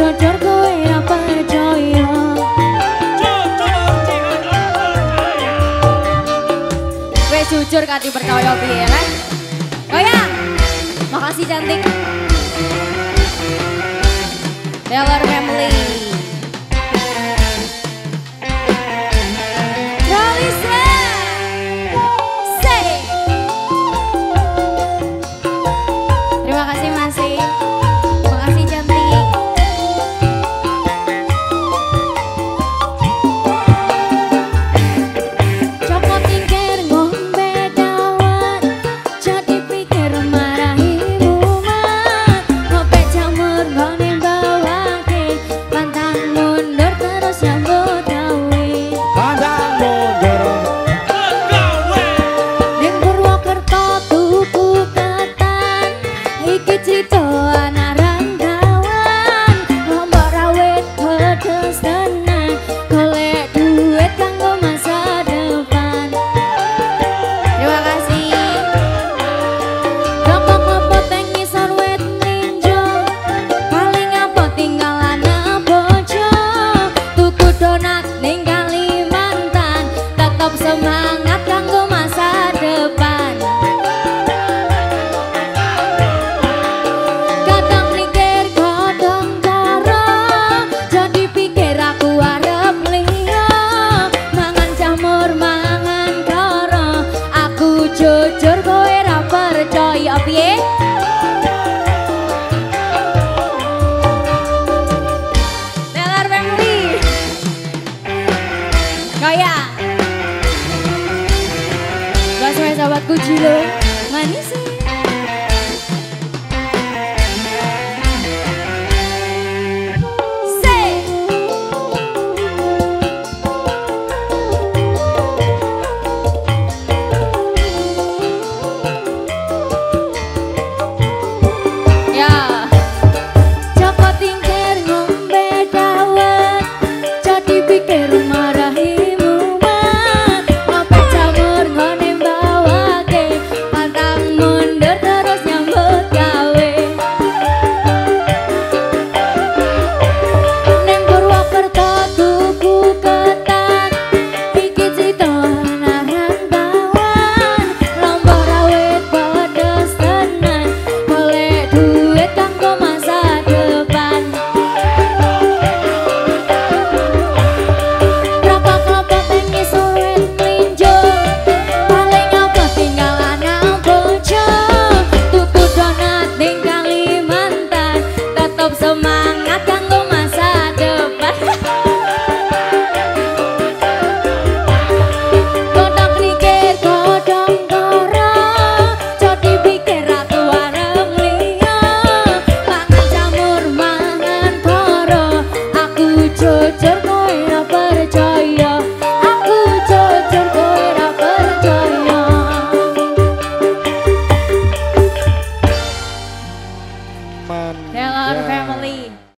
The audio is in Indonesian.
Dodor kowe ra percaya ya? jujur kanthi percaya. Makasih cantik. piye? Teller Family. Kaya. Gak sobat sahabatku Jilo. Manis sih.